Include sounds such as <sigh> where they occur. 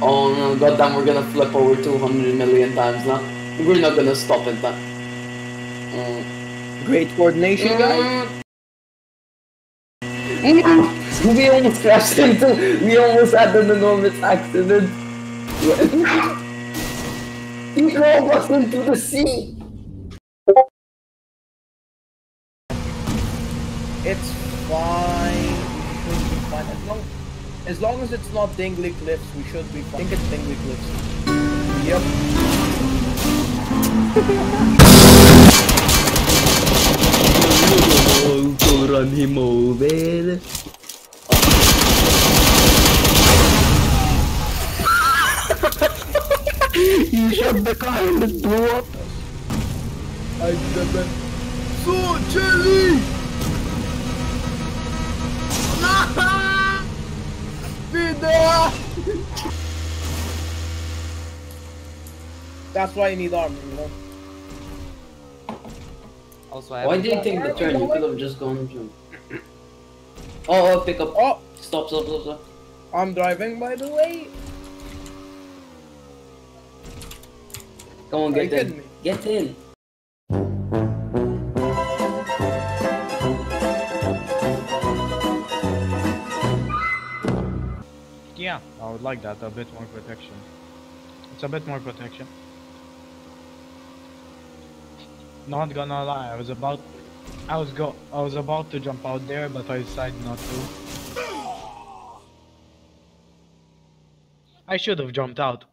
time we're gonna flip over 200 million times now. We're not gonna stop at that. Uh, Great coordination, guys. we almost crashed into. We almost had an enormous accident. <laughs> he drove us into the sea. It's fine. We should be fine. As long, as long as it's not Dingley Cliffs, we should be fine. I think it's Dingley Cliffs. Yep. Go run him over. you shot the car and it blew up. I did that. So, Jelly! Vida! That's why you need armor, you know? Also, I Why have did you take the turn? You could have just gone to. <clears throat> Oh, oh, pick up. Oh, Stop, stop, stop, stop. I'm driving by the way. Come on, get in. me? Get in. Yeah, I would like that. A bit more protection. It's a bit more protection. Not gonna lie, I was about, I was go, I was about to jump out there, but I decided not to. I should have jumped out.